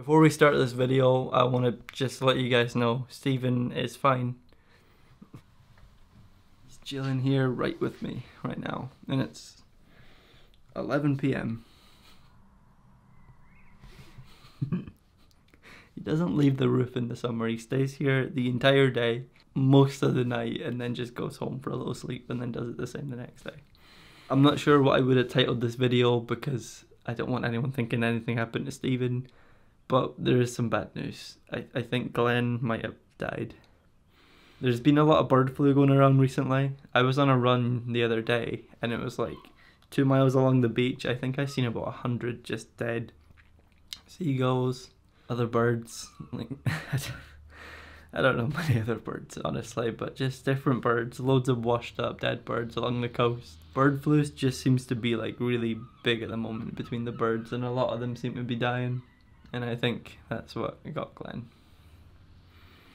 Before we start this video, I want to just let you guys know Steven is fine. He's chilling here right with me right now, and it's 11 p.m. he doesn't leave the roof in the summer. He stays here the entire day, most of the night, and then just goes home for a little sleep and then does it the same the next day. I'm not sure what I would have titled this video because I don't want anyone thinking anything happened to Steven. But there is some bad news. I, I think Glen might have died. There's been a lot of bird flu going around recently. I was on a run the other day and it was like two miles along the beach. I think I seen about a hundred just dead seagulls, other birds. Like I don't know many other birds honestly, but just different birds. Loads of washed up dead birds along the coast. Bird flu just seems to be like really big at the moment between the birds, and a lot of them seem to be dying and I think that's what got Glen.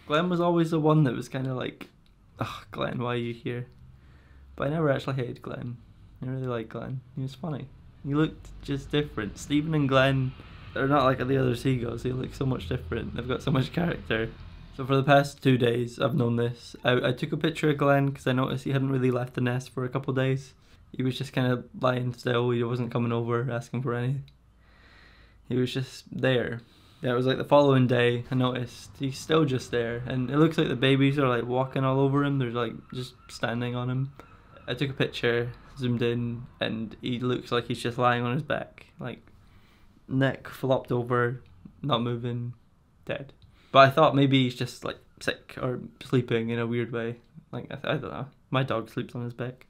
Glen was always the one that was kind of like, oh, Glen, why are you here? But I never actually hated Glen. I really liked Glen. He was funny. He looked just different. Steven and Glen are not like the other seagulls. They look so much different. They've got so much character. So for the past two days, I've known this. I, I took a picture of Glenn because I noticed he hadn't really left the nest for a couple days. He was just kind of lying still. He wasn't coming over asking for anything. He was just there. Yeah, it was like the following day. I noticed he's still just there, and it looks like the babies are like walking all over him. They're like just standing on him. I took a picture, zoomed in, and he looks like he's just lying on his back, like neck flopped over, not moving, dead. But I thought maybe he's just like sick or sleeping in a weird way. Like I, I don't know. My dog sleeps on his back.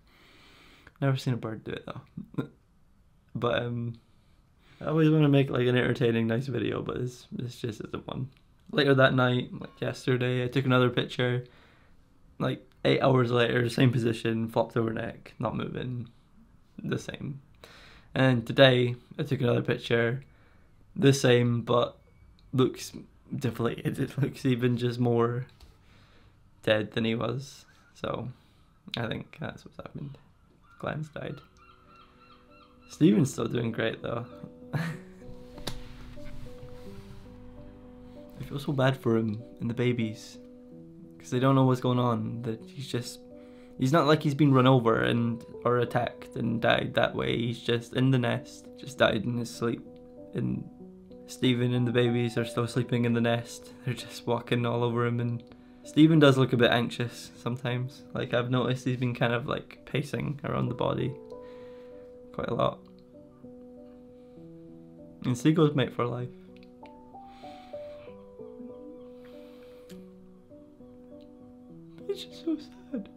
Never seen a bird do it though. but um, I always want to make like an entertaining, nice video, but this this just isn't one. Later that night, like yesterday, I took another picture. Like eight hours later, same position, flopped over neck, not moving, the same. And today, I took another picture, the same, but looks deflated. It looks even just more dead than he was. So, I think that's what's happened. Glen's died. Steven's still doing great though. I feel so bad for him and the babies because they don't know what's going on. That he's just he's not like he's been run over and or attacked and died that way. He's just in the nest, just died in his sleep. And Steven and the babies are still sleeping in the nest. They're just walking all over him and Steven does look a bit anxious sometimes. Like I've noticed he's been kind of like pacing around the body quite a lot. And seagulls mate for life. It's just so sad.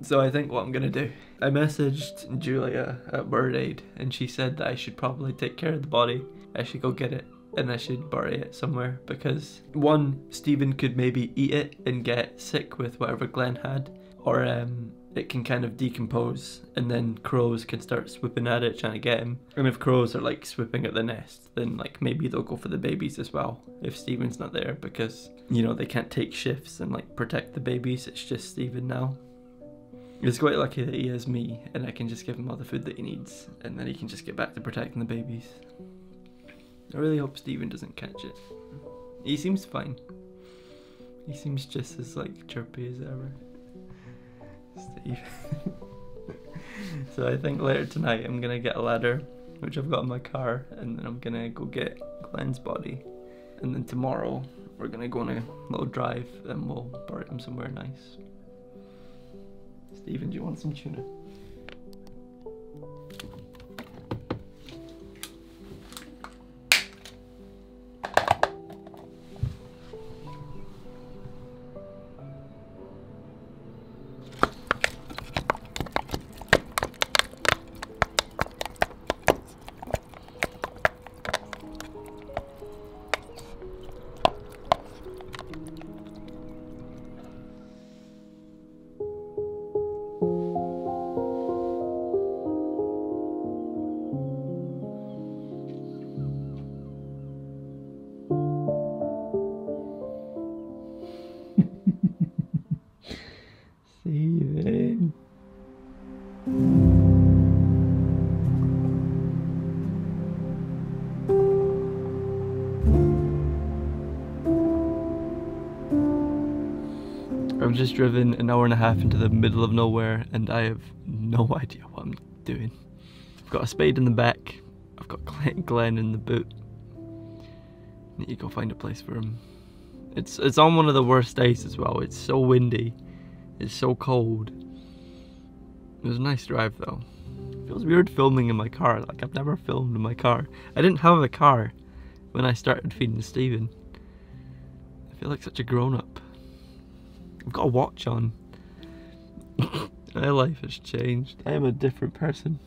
So I think what I'm gonna do, I messaged Julia at Bird Aid and she said that I should probably take care of the body. I should go get it and I should bury it somewhere because one, Steven could maybe eat it and get sick with whatever Glen had or um, it can kind of decompose and then crows can start swooping at it trying to get him. And if crows are like swooping at the nest, then like maybe they'll go for the babies as well if Steven's not there because you know they can't take shifts and like protect the babies, it's just Steven now. He's quite lucky that he has me and I can just give him all the food that he needs and then he can just get back to protecting the babies. I really hope Steven doesn't catch it. He seems fine. He seems just as like chirpy as ever. Steve. so I think later tonight I'm gonna get a ladder, which I've got in my car, and then I'm gonna go get Glen's body. And then tomorrow we're gonna go on a little drive and we'll bury him somewhere nice. Steven, do you want some tuna? I've just driven an hour and a half into the middle of nowhere and I have no idea what I'm doing. I've got a spade in the back, I've got Glen in the boot. I need to go find a place for him. It's it's on one of the worst days as well. It's so windy. It's so cold. It was a nice drive though. It feels weird filming in my car. Like I've never filmed in my car. I didn't have a car when I started feeding Steven. I feel like such a grown up. I've got a watch on. My life has changed. I am a different person.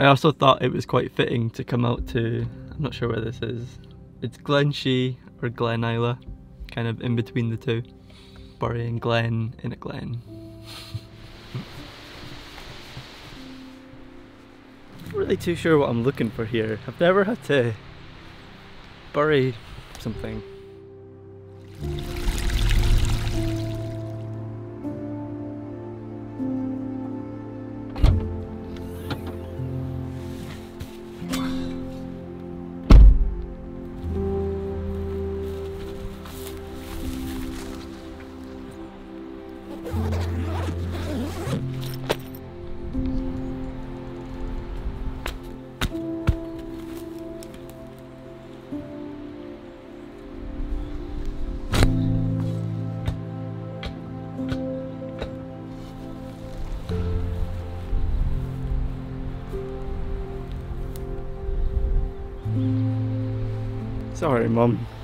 I also thought it was quite fitting to come out to, I'm not sure where this is. It's Glen Shee or Glen Isla kind of in between the two. Burying Glen in a glen. Not really too sure what I'm looking for here. I've never had to bury something. Sorry, Mum.